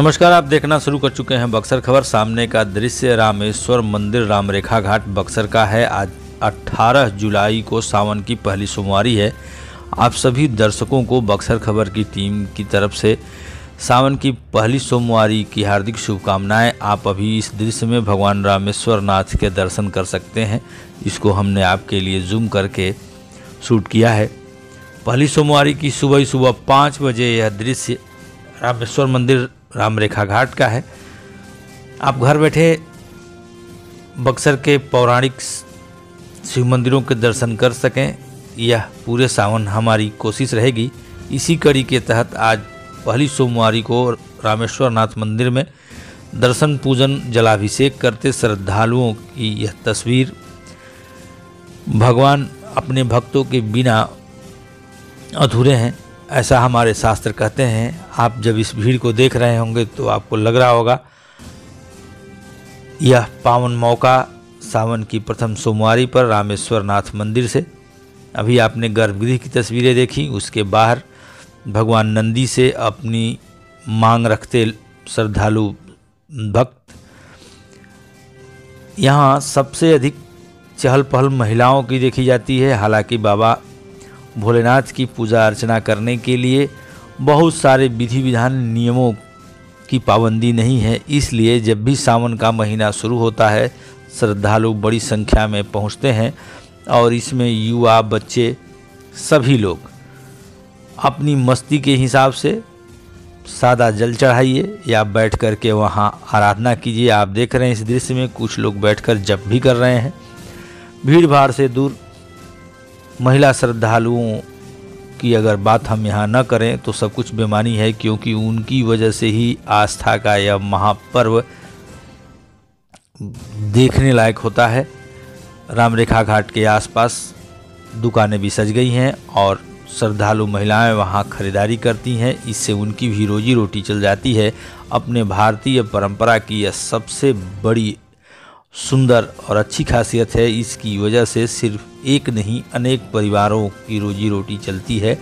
नमस्कार, आप देखना शुरू कर चुके हैं बक्सर खबर। सामने का दृश्य रामेश्वर मंदिर रामरेखा घाट बक्सर का है। आज 18 जुलाई को सावन की पहली सोमवारी है। आप सभी दर्शकों को बक्सर खबर की टीम की तरफ़ से सावन की पहली सोमवारी की हार्दिक शुभकामनाएँ। आप अभी इस दृश्य में भगवान रामेश्वर नाथ के दर्शन कर सकते हैं। इसको हमने आपके लिए जूम करके शूट किया है। पहली सोमवारी की सुबह ही सुबह पाँच बजे यह दृश्य रामेश्वर मंदिर रामरेखा घाट का है। आप घर बैठे बक्सर के पौराणिक शिव मंदिरों के दर्शन कर सकें। यह पूरे सावन हमारी कोशिश रहेगी। इसी कड़ी के तहत आज पहली सोमवारी को रामेश्वर नाथ मंदिर में दर्शन पूजन जलाभिषेक करते श्रद्धालुओं की यह तस्वीर। भगवान अपने भक्तों के बिना अधूरे हैं। ऐसा हमारे शास्त्र कहते हैं, आप जब इस भीड़ को देख रहे होंगे तो आपको लग रहा होगा, यह पावन मौका सावन की प्रथम सोमवारी पर रामेश्वर नाथ मंदिर से। अभी आपने गर्भगृह की तस्वीरें देखी, उसके बाहर भगवान नंदी से अपनी मांग रखते श्रद्धालु भक्त। यहाँ सबसे अधिक चहल पहल महिलाओं की देखी जाती है, हालाँकि बाबा भोलेनाथ की पूजा अर्चना करने के लिए बहुत सारे विधि विधान नियमों की पाबंदी नहीं है। इसलिए जब भी सावन का महीना शुरू होता है, श्रद्धालु बड़ी संख्या में पहुँचते हैं और इसमें युवा, बच्चे, सभी लोग अपनी मस्ती के हिसाब से सादा जल चढ़ाइए या बैठ कर के वहाँ आराधना कीजिए। आप देख रहे हैं इस दृश्य में कुछ लोग बैठकर जप भी कर रहे हैं। भीड़ भाड़ से दूर महिला श्रद्धालुओं की अगर बात हम यहाँ न करें तो सब कुछ बेमानी है क्योंकि उनकी वजह से ही आस्था का यह महापर्व देखने लायक होता है। रामरेखा घाट के आसपास दुकानें भी सज गई हैं और श्रद्धालु महिलाएँ वहाँ खरीदारी करती हैं। इससे उनकी भी रोजी रोटी चल जाती है। अपने भारतीय परंपरा की यह सबसे बड़ी सुंदर और अच्छी खासियत है। इसकी वजह से सिर्फ़ एक नहीं, अनेक परिवारों की रोजी रोटी चलती है।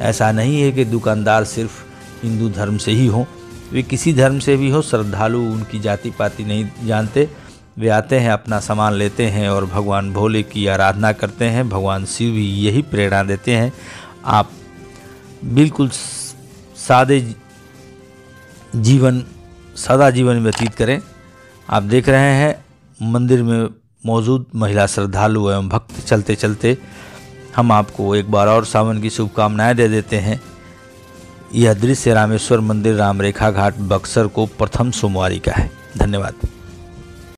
ऐसा नहीं है कि दुकानदार सिर्फ़ हिंदू धर्म से ही हों। वे किसी धर्म से भी हो, श्रद्धालु उनकी जाति पाति नहीं जानते। वे आते हैं, अपना सामान लेते हैं और भगवान भोले की आराधना करते हैं। भगवान शिव भी यही प्रेरणा देते हैं। आप बिल्कुल सादे जीवन, सादा जीवन व्यतीत करें। आप देख रहे हैं मंदिर में मौजूद महिला श्रद्धालु एवं भक्त चलते चलते हम आपको एक बार और सावन की शुभकामनाएँ दे देते हैं। यह दृश्य रामेश्वर मंदिर रामरेखा घाट बक्सर को प्रथम सोमवारी का है। धन्यवाद।